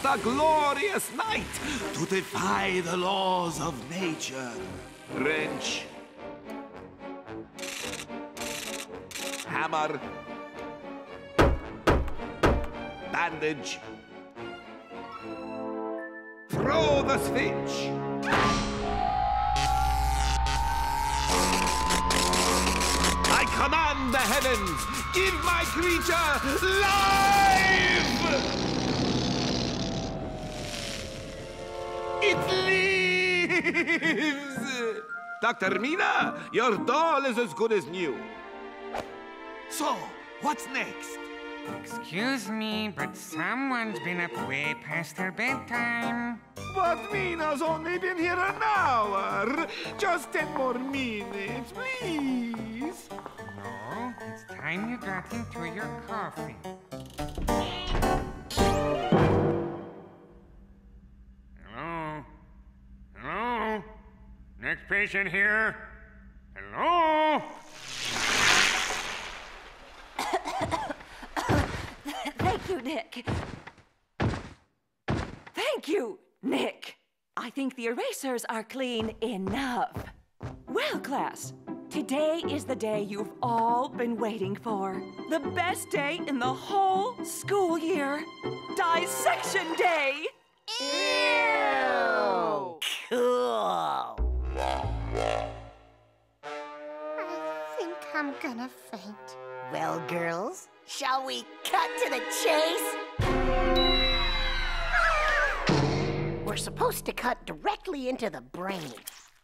What a glorious night to defy the laws of nature. Wrench. Hammer. Bandage. Throw the switch. I command the heavens, give my creature life! It lives! Dr. Mina, your doll is as good as new. So, what's next? Excuse me, but someone's been up way past their bedtime. But Mina's only been here an hour. Just ten more minutes, please. No, it's time you got into your coffee. Next patient here. Hello? Thank you, Nick. Thank you, Nick. I think the erasers are clean enough. Well, class, today is the day you've all been waiting for. The best day in the whole school year. Dissection Day! Ew! Cool. I think I'm gonna faint. Well, girls, shall we cut to the chase? We're supposed to cut directly into the brain.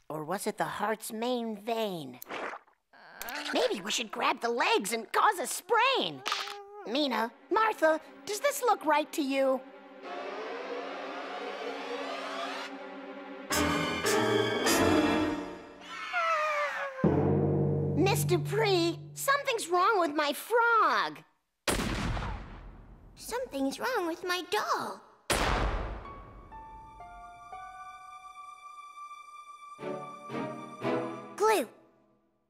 Or was it the heart's main vein? Maybe we should grab the legs and cause a sprain. Mina, Martha, does this look right to you? Miss Dupree, something's wrong with my frog. Something's wrong with my doll. Glue.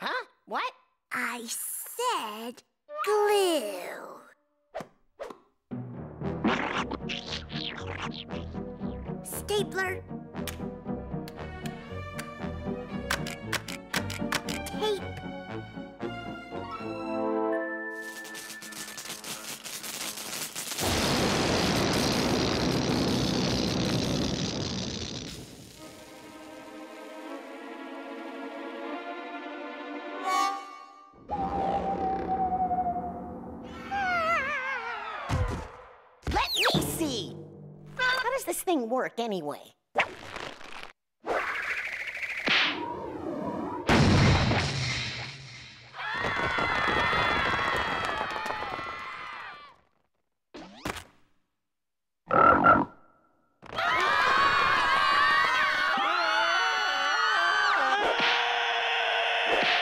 Huh? What? I said glue. Stapler. Does this thing work anyway?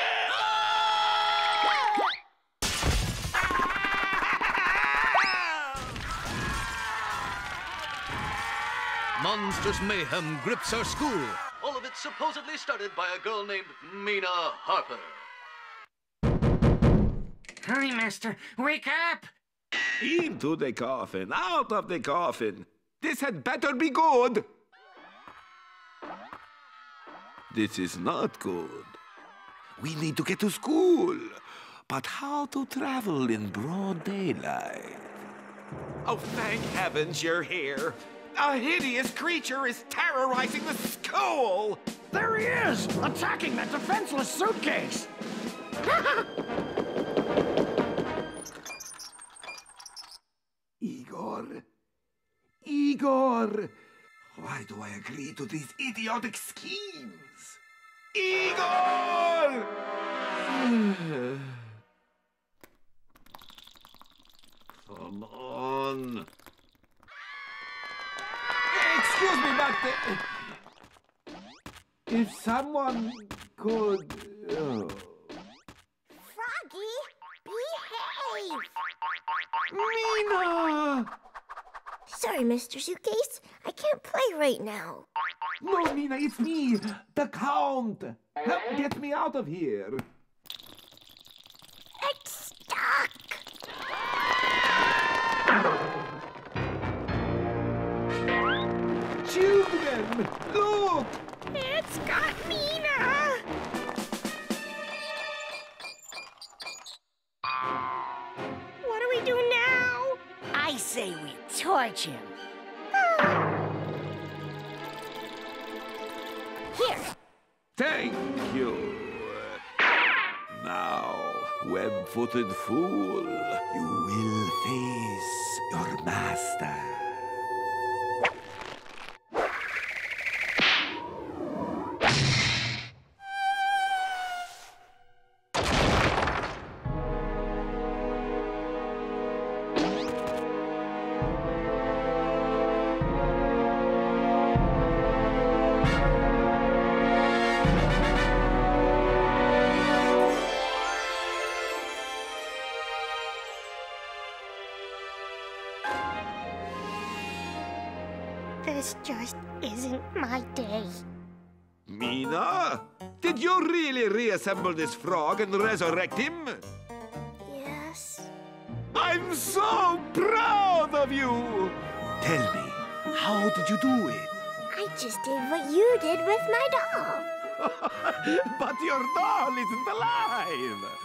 Monstrous mayhem grips our school. All of it supposedly started by a girl named Mina Harper. Hurry, Master, wake up! Into the coffin, out of the coffin. This had better be good. This is not good. We need to get to school. But how to travel in broad daylight? Oh, thank heavens you're here. A hideous creature is terrorizing the school. There he is, attacking that defenseless suitcase. Igor. Igor. Why do I agree to these idiotic schemes? Igor! Come on. Excuse me, but uh, if someone could. Oh. Froggy, behave. Mina! Sorry, Mr. Suitcase. I can't play right now. No, Mina, it's me, the Count. Help get me out of here. Him. Here, Thank you. Now, web-footed fool, you will face your master. This just isn't my day. Mina, did you really reassemble this frog and resurrect him? Yes. I'm so proud of you! Tell me, how did you do it? I just did what you did with my doll. but your doll isn't alive!